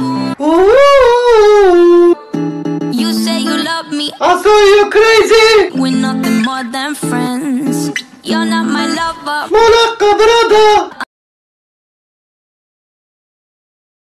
Ooh, You say you love me, I thought you crazy we're nothing more than friends. You're not my lover, ملقب brother.